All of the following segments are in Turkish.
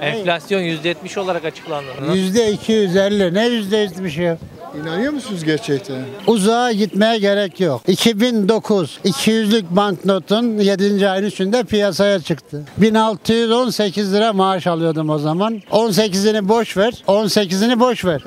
Enflasyon %70 olarak açıklandı. Yüzde 250 ne yüzde yüz bir şey yok. İnanıyor musunuz gerçekten? Uzağa gitmeye gerek yok. 2009 200'lük banknotun 7. ayın içinde piyasaya çıktı. 1618 lira maaş alıyordum o zaman. 18'ini boş ver. 18'ini boş ver.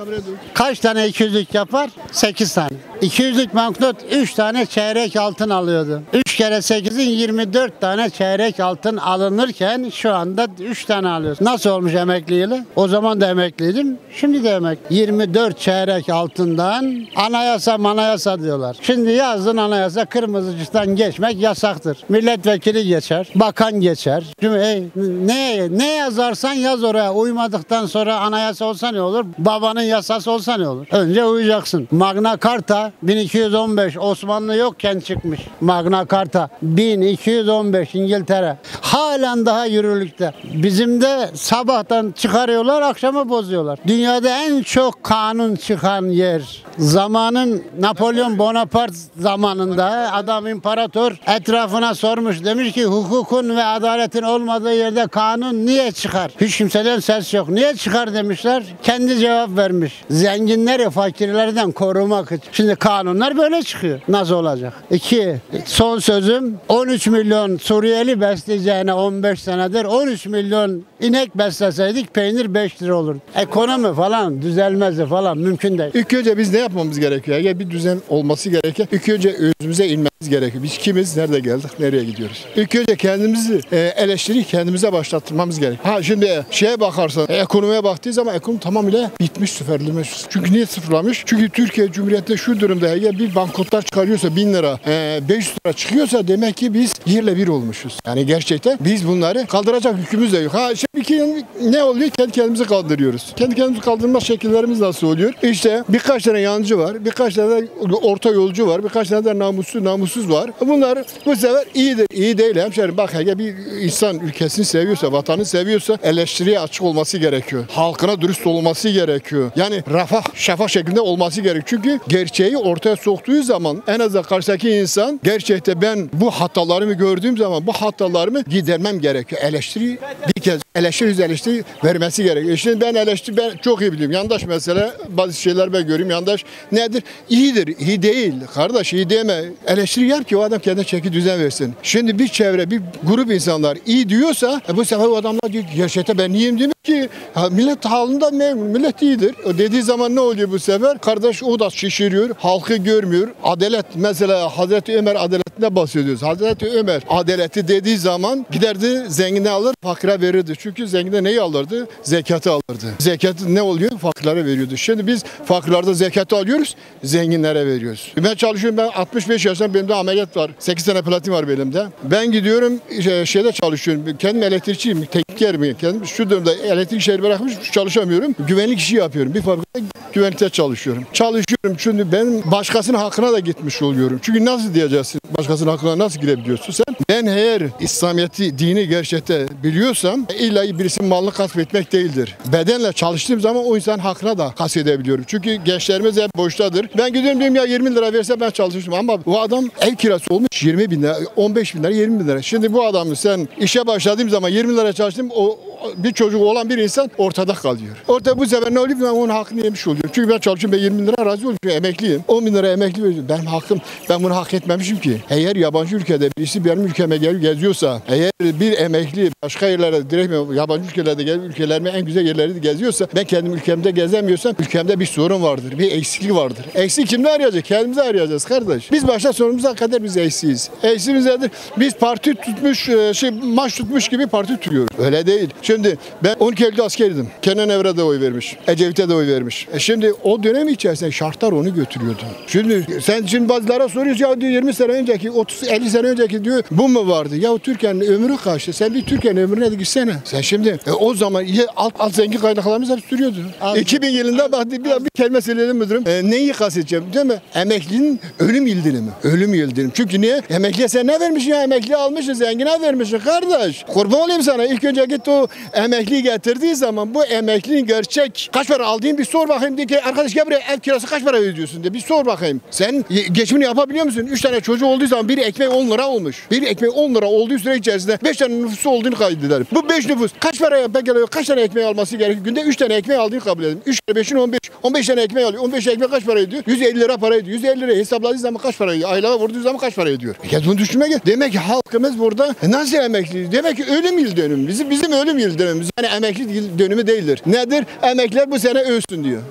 Kaç tane 200'lük yapar? 8 tane. 200'lük banknot 3 tane çeyrek altın alıyordu. 3 kere 8'in 24 tane çeyrek altın alınırken şu anda 3 tane alıyoruz. Nasıl olmuş emekli yılı? O zaman da emekliydim. Şimdi de emekli. 24 çeyrek altından anayasa manayasa diyorlar. Şimdi yazdın anayasa kırmızıcıktan geçmek yasaktır. Milletvekili geçer, bakan geçer. Şimdi, e, ne ne yazarsan yaz oraya. Uymadıktan sonra anayasa olsa ne olur? Babanın yasası olsa ne olur? Önce uyacaksın. Magna Carta 1215 Osmanlı yokken çıkmış. Magna Carta 1215 İngiltere. Halen daha yürürlükte. Bizim de sabahtan çıkarıyorlar, akşama bozuyorlar. Dünyada en çok kanun çıkan yer. Zamanın Napolyon Bonaparte zamanında adam imparator etrafına sormuş. Demiş ki hukukun ve adaletin olmadığı yerde kanun niye çıkar? Hiç kimseden ses yok. Niye çıkar demişler. Kendi cevap vermiş. Zenginleri fakirlerden korumak için. Şimdi kanunlar böyle çıkıyor. Nasıl olacak? İki, son sözüm 13 milyon Suriyeli besleyeceğine 15 senedir 13 milyon inek besleseydik peynir 5 lira olurdu. Ekonomi falan düzelmezdi falan mümkün değil. İlk önce biz ne yapmamız gerekiyor? Ya bir düzen olması gerekiyor. İlk önce özümüze inmemiz gerekiyor. Biz kimiz, nerede geldik, nereye gidiyoruz? İlk önce kendimizi e, eleştiri kendimize başlattırmamız gerekiyor. Ha şimdi şeye bakarsan, e, ekonomiye baktığı zaman ekonomi tamamıyla bitmiş, sıfırlamış. Çünkü niye sıfırlamış? Çünkü Türkiye Cumhuriyeti şu durumda eğer bir banknotlar çıkarıyorsa 1000 lira, e, 500 lira çıkıyorsa demek ki biz yerle bir olmuşuz. Yani gerçekten biz bunları kaldıracak yükümüz de yok. Ha şimdi ki ne oluyor? Kendi kendimizi kaldırıyoruz. Kendi kendimizi kaldırma şekillerimiz nasıl oluyor? İşte birkaç tane yancı var, birkaç tane orta yolcu var, birkaç tane de namuslu namussuz var. Bunlar bu sefer iyidir, iyi değil hemşerim. Bak eğer bir insan ülkesini seviyorsa, vatanı seviyorsa eleştiriye açık olması gerekiyor. Halkına dürüst olması gerekiyor. Yani rafah, şafak şeklinde olması gerekiyor. Çünkü gerçeği ortaya soktuğu zaman en azından karşıdaki insan gerçekte ben bu hatalarımı gördüğüm zaman bu hatalarımı gidermem gerekiyor. Eleştiri bir kez eleştiri eleştiri vermesi gerekiyor. Şimdi ben eleştiri ben çok iyi biliyorum. Yandaş mesela bazı şeyler ben görüyorum. Yandaş nedir? İyidir. iyi değil. Kardeş iyi deme. Eleştiri yap ki o adam kendine çeki düzen versin. Şimdi bir çevre, bir grup insanlar iyi diyorsa e bu sefer o adamlar diyor ki, gerçekten ben iyiyim değil mi ki? Ha, millet halinde memnun. Millet iyidir. O dediği zaman ne oluyor bu sefer? Kardeş o da şişiriyor. Halkı görmüyor. Adalet mesela Hazreti Ömer adaletine bahsediyoruz. Hazreti Ömer adaleti dediği zaman giderdi zengine alır fakire verirdi. Çünkü zengine neyi alırdı? Zekatı alırdı. Zekat ne oluyor? Fakirlere veriyordu. Şimdi biz fakirlerde zekatı alıyoruz, zenginlere veriyoruz. Ben çalışıyorum ben 65 yaşındayım benim de ameliyat var. 8 tane platin var belimde. Ben gidiyorum şey- şeyde çalışıyorum. Kendim elektrikçiyim, tekniker miyim? Kendim şu durumda elektrik işleri bırakmış çalışamıyorum. Güvenlik işi yapıyorum. Bir fabrikada güvenlikte çalışıyorum. Çalışıyorum çünkü ben başkasının hakkına da gitmiş oluyorum. Çünkü nasıl diyeceksin? Başkasının hakkına nasıl girebiliyorsun sen? Ben eğer İslamiyet'i, dini gerçekte biliyorsam illa birisinin malını gasp etmek değildir. Bedenle çalıştığım zaman o insan hakkına da edebiliyorum. Çünkü gençlerimiz hep boştadır. Ben gidiyorum diyorum ya 20 lira verse ben çalışırım ama bu adam ev kirası olmuş 20 bin lira, 15 bin lira, 20 bin lira. Şimdi bu adamı sen işe başladığım zaman 20 lira çalıştım o bir çocuk olan bir insan ortada kalıyor. Orada bu sefer ne oluyor? Ben onun hakkını yemiş oluyorum. Çünkü ben çalışıyorum ben 20 bin lira razı oluyorum. Emekliyim. 10 bin lira emekli veriyorum. Benim hakkım. Ben bunu hak etmemişim ki. Eğer yabancı ülkede birisi benim ülkeme gelip geziyorsa, eğer bir emekli başka yerlere direkt yabancı ülkelerde gelip ülkelerime en güzel yerleri geziyorsa ben kendim ülkemde gezemiyorsam ülkemde bir sorun vardır. Bir eksiklik vardır. Eksik kimde arayacak? Kendimizi arayacağız kardeş. Biz başta sorunumuza kadar biz eksiyiz. Eksiğimiz nedir? Biz parti tutmuş, e, şey maç tutmuş gibi parti tutuyoruz. Öyle değil. Şimdi ben 12 Eylül'de askeriydim. Kenan Evre de oy vermiş. Ecevit'e de oy vermiş. E şimdi o dönem içerisinde şartlar onu götürüyordu. Şimdi sen şimdi bazılara soruyorsun ya diyor 20 sene önceki 30 50 sene önceki diyor bu mu vardı? Ya Türkiye'nin ömrü kaçtı. Sen bir Türkiye'nin ömrüne de gitsene. Sen şimdi e, o zaman ye- alt, alt zengin kaynaklarımız hep sürüyordu. 2000 yılında bak bir, bir kelime söyleyelim müdürüm. E, neyi kasteteceğim değil mi? Emeklinin ölüm yıl dilimi. Ölüm yıl dilimi. Çünkü niye? Emekliye sen ne vermişsin ya? Emekliye almışsın zengine vermişsin kardeş. Kurban olayım sana. İlk önce git o emekli getirdiği zaman bu emeklinin gerçek kaç para aldığını bir sor bakayım. De ki arkadaş gel buraya ev kirası kaç para ödüyorsun de bir sor bakayım. Sen geçimini yapabiliyor musun? 3 tane çocuğu olduğu zaman bir ekmek 10 lira olmuş. Bir ekmek 10 lira olduğu süre içerisinde 5 tane nüfusu olduğunu kaydederim. Bu 5 nüfus kaç paraya pek geliyor? Kaç tane ekmek alması gerekiyor? Günde 3 tane ekmek aldığını kabul edelim. 3 kere 5'in 15. 15 tane ekmek alıyor. 15 ekmek kaç para ediyor? 150 lira para ediyor. 150 lira hesapladığı zaman kaç para ediyor? Aylığa vurduğu zaman kaç para ediyor? Ya bunu düşünmek gel. Demek ki halkımız burada e, nasıl emekli? Demek ki ölüm yıl dönümü. Bizim, bizim ölüm yıl dönümümüz. Yani emekli yıl dönümü değildir. Nedir? Emekliler bu sene ölsün diyor.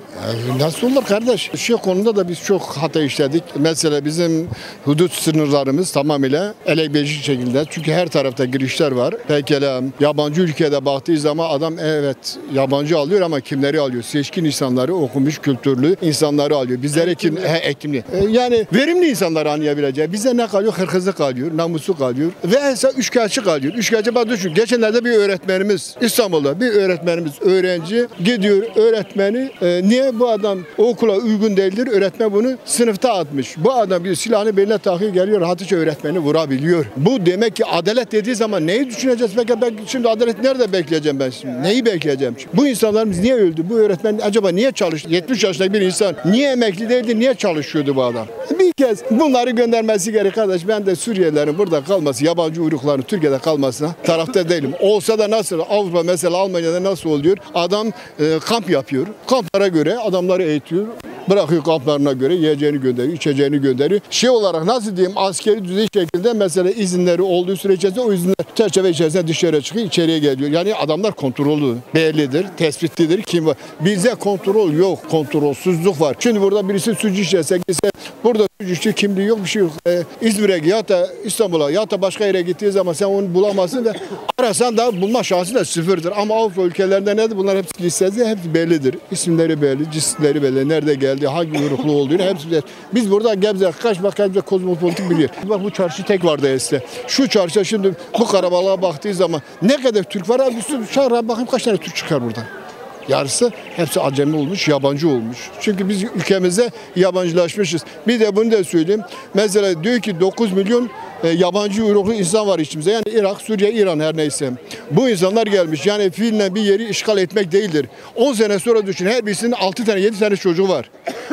Ya nasıl olur kardeş? Şu konuda da biz çok hata işledik. Mesela bizim hudut sınırlarımız tamamıyla elebeşik şekilde. Çünkü her tarafta girişler var. Pekala yabancı ülkede baktığı zaman adam evet yabancı alıyor ama kimleri alıyor? Seçkin insanları, okumuş, kültürlü insanları alıyor. Bizlere kim? He, ekimli. E, Yani verimli insanları anlayabileceği. Bize ne kalıyor? Hırkızı kalıyor, namusu kalıyor. Ve ise üçkağıtçı kalıyor. Üçkağıtçı bak düşün. Geçenlerde bir öğretmenimiz İstanbul'da bir öğretmenimiz öğrenci gidiyor öğretmeni e, niye bu adam okula uygun değildir? Öğretmen bunu sınıfta atmış. Bu adam bir silahını beline takıyor geliyor rahatça öğretmeni vurabiliyor. Bu demek ki adalet dediği zaman neyi düşüneceğiz? Peki ben şimdi adalet nerede bekleyeceğim ben şimdi? Neyi bekleyeceğim? Bu insanlarımız niye öldü? Bu öğretmen acaba niye çalıştı? 70 yaşındaki bir insan niye emekli değildi? Niye çalışıyordu bu adam? Bir kez bunları göndermesi gerek kardeş. Ben de Suriyelilerin burada kalması, yabancı uyrukların Türkiye'de kalmasına tarafta değilim. Olsa da nasıl Avrupa mesela Almanya'da nasıl oluyor? Adam e, kamp yapıyor. Kamplara göre adamları eğitiyor. Bırakıyor kamplarına göre yiyeceğini gönderiyor, içeceğini gönderiyor. Şey olarak nasıl diyeyim askeri düzey şekilde mesela izinleri olduğu süre içerisinde o izinler çerçeve içerisinde dışarı çıkıyor, içeriye geliyor. Yani adamlar kontrollü, bellidir, tespitlidir kim var. Bizde kontrol yok, kontrolsüzlük var. Şimdi burada birisi suç işlese gitse burada suç işçi kimliği yok bir şey yok. Ee, İzmir'e ya da İstanbul'a ya da başka yere gittiği zaman sen onu bulamazsın da arasan da bulma şansı da sıfırdır. Ama Avrupa ülkelerinde nedir? Bunlar hepsi listesi hepsi bellidir. İsimleri belli, cisimleri belli, nerede geldi, hangi uyruklu olduğunu hepsi belli. Biz burada Gebze, Kaşbak, Gebze kozmopolitik bir yer. Bak bu çarşı tek vardı eskiden. Şu çarşıya şimdi bu karabalığa baktığı zaman ne kadar Türk var? Abi üstü çağır bakayım kaç tane Türk çıkar buradan. Yarısı hepsi acemi olmuş, yabancı olmuş. Çünkü biz ülkemize yabancılaşmışız. Bir de bunu da söyleyeyim. Mesela diyor ki 9 milyon e, yabancı uyruklu insan var içimizde. Yani Irak, Suriye, İran her neyse. Bu insanlar gelmiş. Yani fiilen bir yeri işgal etmek değildir. 10 sene sonra düşün her birisinin 6 tane 7 tane çocuğu var.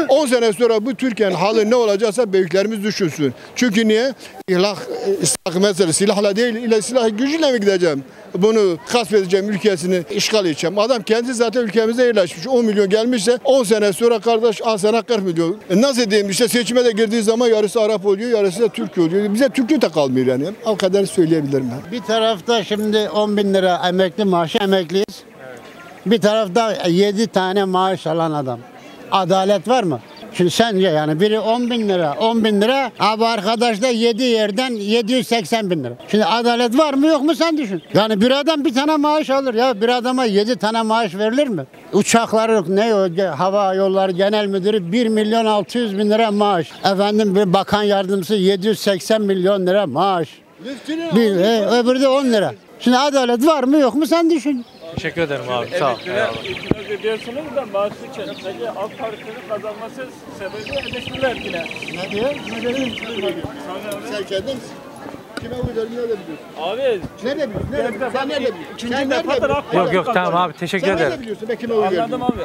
10 sene sonra bu Türkiye'nin hali ne olacaksa büyüklerimiz düşünsün. Çünkü niye? İlah, İslah mesela silahla değil, ile silah gücüyle mi gideceğim? Bunu gasp edeceğim, ülkesini işgal edeceğim. Adam kendi zaten ülkemize yerleşmiş. 10 milyon gelmişse 10 sene sonra kardeş al sana 40 milyon. E nasıl diyeyim işte seçime de girdiği zaman yarısı Arap oluyor, yarısı da Türk oluyor. Bize Türklük de kalmıyor yani. O kadar söyleyebilirim ben. Bir tarafta şimdi 10 bin lira emekli maaşı emekliyiz. Bir tarafta 7 tane maaş alan adam. Adalet var mı? Şimdi sence yani biri 10 bin lira, 10 bin lira, abi arkadaş da 7 yerden 780 bin lira. Şimdi adalet var mı yok mu sen düşün. Yani bir adam bir tane maaş alır ya bir adama 7 tane maaş verilir mi? Uçakları ne o hava yolları genel müdürü 1 milyon 600 bin lira maaş. Efendim bir bakan yardımcısı 780 milyon lira maaş. Bir, e, öbürü de 10 lira. Şimdi adalet var mı yok mu sen düşün. Teşekkür ederim abi. Sağ ol. İtiraz ediyorsunuz da maaşı Peki AK Parti'nin kazanması sebebi eleştiriler yine. Ne diyor? Ne diyor? Sen kendin kime verdiğini nerede biliyorsun? Abi Nerede biliyorsun? Nerede biliyorsun? Sen nerede biliyorsun? Defadır AK Yok yok tamam abi teşekkür Sen ederim. nerede biliyorsun? Ben kime verdiğini? anladım abi.